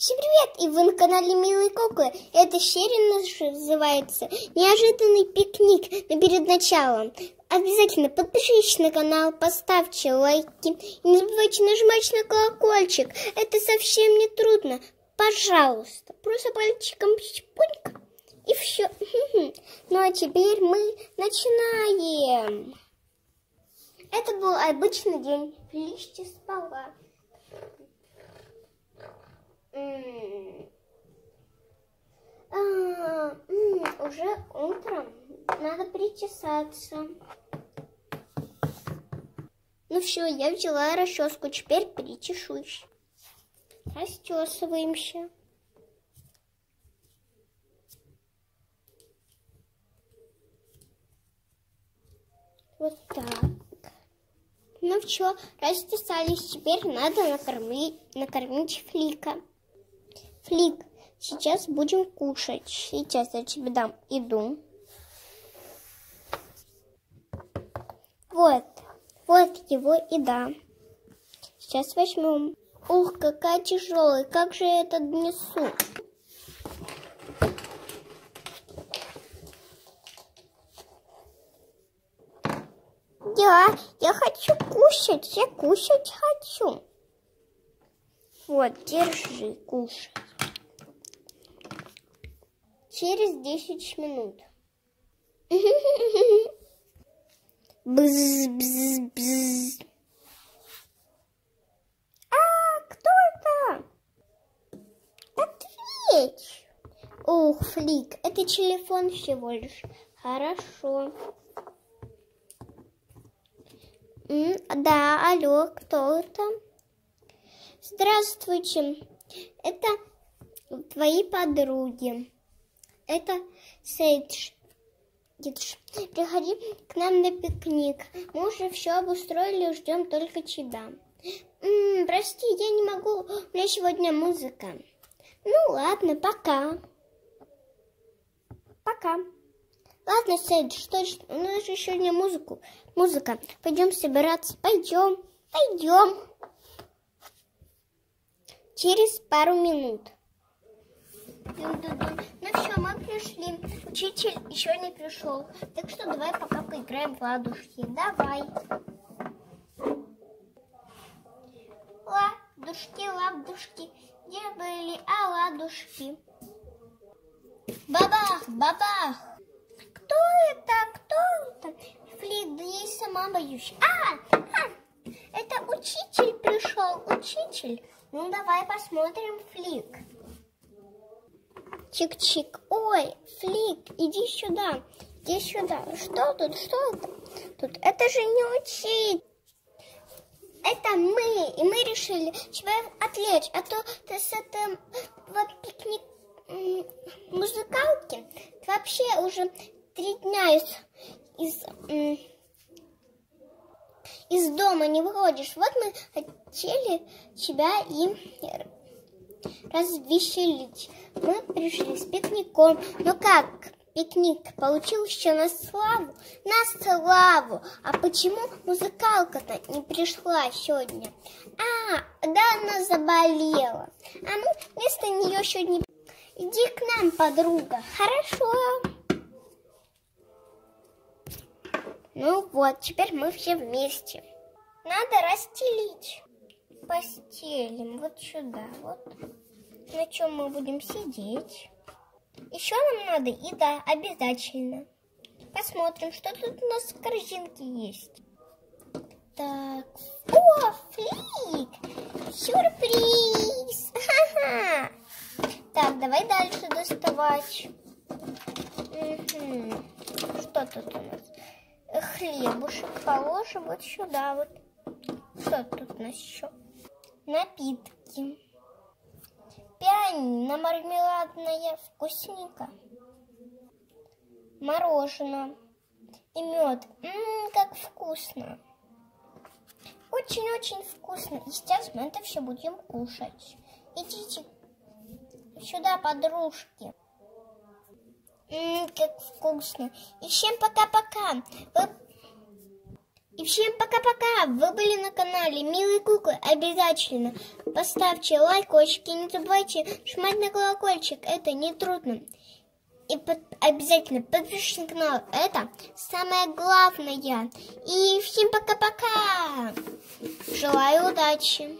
Всем привет! И вы на канале Милые Куклы. Это серия называется «Неожиданный пикник». Но перед началом обязательно подпишитесь на канал, поставьте лайки. И не забывайте нажимать на колокольчик. Это совсем не трудно. Пожалуйста, просто пальчиком чпуньк. И все. Ну а теперь мы начинаем. Это был обычный день. Листья спала. А, уже утром. Надо причесаться. Ну все, я взяла расческу, теперь причешусь. Расчесываемся. Вот так. Ну все, расчесались. Теперь надо накормить, накормить Флика. Флик, сейчас будем кушать. Сейчас я тебе дам еду. Вот, вот его еда. Сейчас возьмем. Ух, какая тяжелая, как же я это донесу? Да, я хочу кушать, я кушать хочу. Вот, держи, кушай через 10 минут. Бз-бз-бз. А, кто это? Ответь. Ух, Флик, это телефон всего лишь. Хорошо. М да, алло, кто это? Здравствуйте. Это твои подруги это Сейдж. Дедуш, приходи к нам на пикник. Мы уже все обустроили, ждем только тебя. М -м, прости, я не могу, у меня сегодня музыка. Ну ладно, пока. Пока. Ладно, Сейдж, что ж, у нас же сегодня музыку. Музыка. Пойдем собираться. Пойдем. Пойдем. Через пару минут. Ну пришли. Учитель еще не пришел. Так что давай пока поиграем в ладушки. Давай. Ладушки, ладушки, где были оладушки? Бабах, бабах. Кто это? Кто это? Флик, да я сама боюсь. А, а, это учитель пришел, учитель. Ну, давай посмотрим, Флик. Чик-чик. Ой, Флик, иди сюда. Иди сюда. Что тут? Что это? Тут это же не учить. Это мы. И мы решили тебя отвлечь. А то ты с этим вот пикник музыкалки ты вообще уже три дня из, из, из дома не выходишь. Вот мы хотели тебя и развеселить. Мы пришли с пикником. Ну как, пикник получился на славу? На славу! А почему музыкалка-то не пришла сегодня? А, да она заболела. А мы вместо нее сегодня... Иди к нам, подруга. Хорошо. Ну вот, теперь мы все вместе. Надо расстелить постелим вот сюда, вот. На чем мы будем сидеть. Еще нам надо еда, обязательно. Посмотрим, что тут у нас в корзинке есть. Так, о, флик! Сюрприз! Ха-ха! Так, давай дальше доставать. Угу. Что тут у нас? Хлебушек положим вот сюда вот. Что тут у нас еще? Напитки. Пианино мармеладная вкусненько. Мороженое и мед. Ммм, как вкусно. Очень-очень вкусно. И сейчас мы это все будем кушать. Идите сюда, подружки. Ммм, как вкусно. И всем пока-пока. Вы И всем пока-пока! Вы были на канале Милые Куклы. Обязательно поставьте лайк, очень не забывайте жмать на колокольчик. Это не трудно. И под, обязательно подпишитесь на канал. Это самое главное. И всем пока-пока! Желаю удачи!